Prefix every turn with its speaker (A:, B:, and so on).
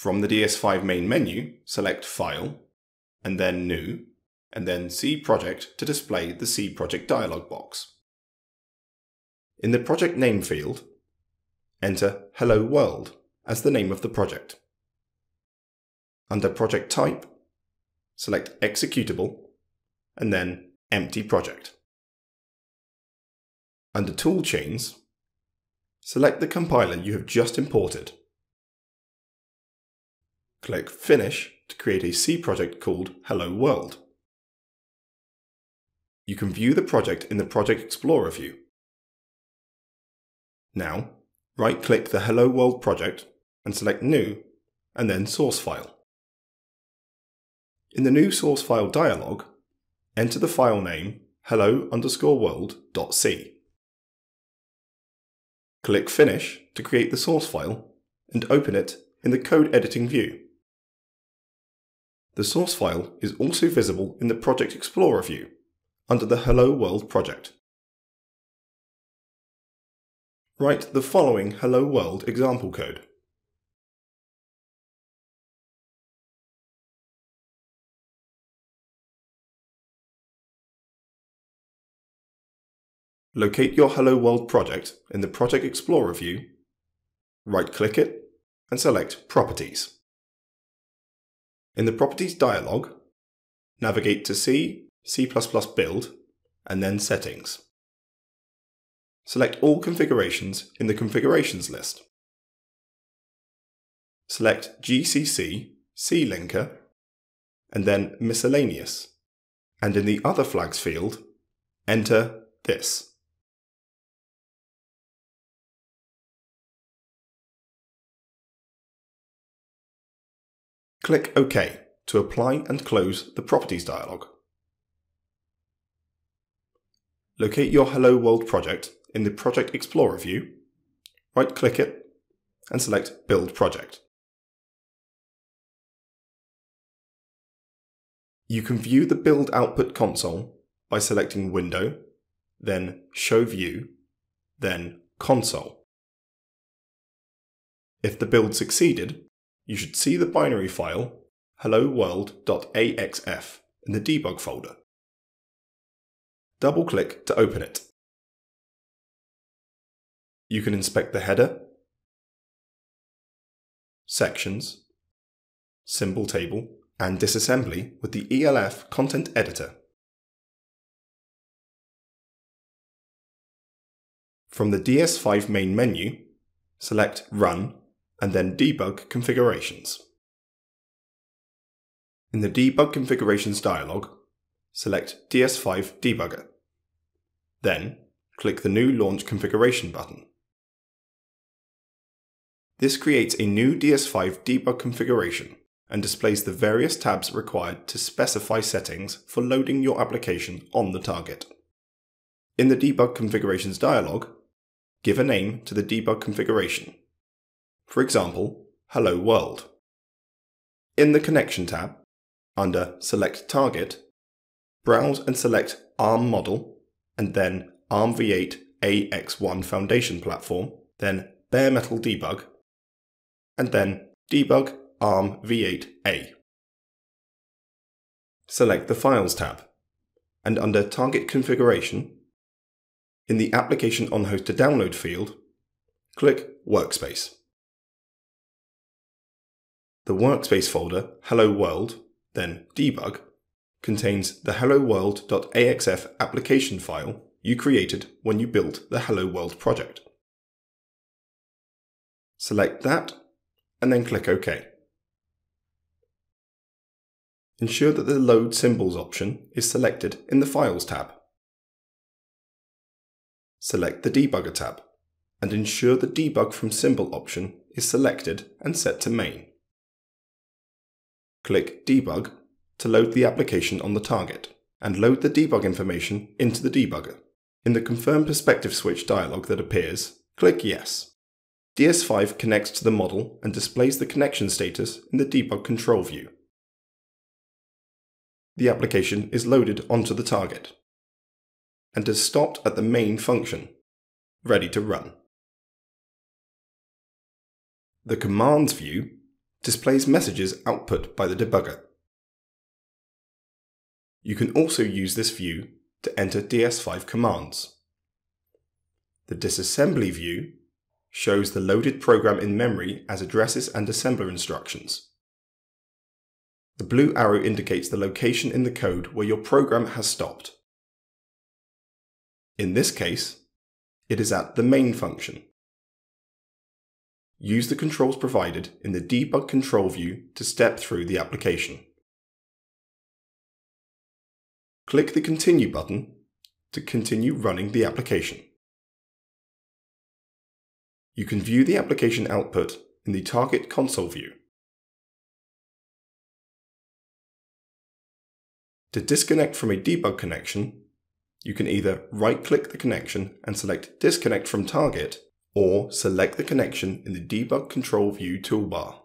A: From the DS5 main menu, select File, and then New, and then C Project to display the C Project dialog box. In the project name field, enter Hello World as the name of the project. Under Project Type, select Executable, and then Empty Project. Under Tool Chains, select the compiler you have just imported. Click Finish to create a C project called Hello World. You can view the project in the Project Explorer view. Now, right-click the Hello World project and select New, and then Source File. In the New Source File dialog, enter the file name hello underscore world.c. Click Finish to create the source file and open it in the code editing view. The source file is also visible in the Project Explorer view under the Hello World project. Write the following Hello World example code. Locate your Hello World project in the Project Explorer view, right-click it, and select Properties. In the Properties dialog, navigate to C, C++ Build, and then Settings. Select all configurations in the Configurations list. Select GCC, C-Linker, and then Miscellaneous, and in the Other Flags field, enter this. Click OK to apply and close the Properties dialog. Locate your Hello World project in the Project Explorer view, right-click it, and select Build Project. You can view the build output console by selecting Window, then Show View, then Console. If the build succeeded, you should see the binary file helloworld.axf in the debug folder. Double-click to open it. You can inspect the header, sections, symbol table, and disassembly with the ELF content editor. From the DS5 main menu, select Run and then Debug Configurations. In the Debug Configurations dialog, select DS5 Debugger. Then, click the new Launch Configuration button. This creates a new DS5 debug configuration and displays the various tabs required to specify settings for loading your application on the target. In the Debug Configurations dialog, give a name to the debug configuration for example, Hello World. In the Connection tab, under Select Target, browse and select ARM model, and then ARMv8 AX1 Foundation platform, then bare metal debug, and then debug ARM v8a. Select the Files tab, and under Target Configuration, in the Application on Host to Download field, click Workspace. The workspace folder Hello World, then debug, contains the helloworld.axf application file you created when you built the Hello World project. Select that and then click OK. Ensure that the Load Symbols option is selected in the Files tab. Select the Debugger tab and ensure the Debug from Symbol option is selected and set to Main. Click Debug to load the application on the target, and load the debug information into the debugger. In the Confirm Perspective Switch dialog that appears, click Yes. DS5 connects to the model and displays the connection status in the debug control view. The application is loaded onto the target and is stopped at the main function, ready to run. The Commands view displays messages output by the debugger. You can also use this view to enter DS5 commands. The disassembly view shows the loaded program in memory as addresses and assembler instructions. The blue arrow indicates the location in the code where your program has stopped. In this case, it is at the main function. Use the controls provided in the Debug Control view to step through the application. Click the Continue button to continue running the application. You can view the application output in the Target Console view. To disconnect from a debug connection, you can either right-click the connection and select Disconnect from Target, or select the connection in the Debug Control View toolbar.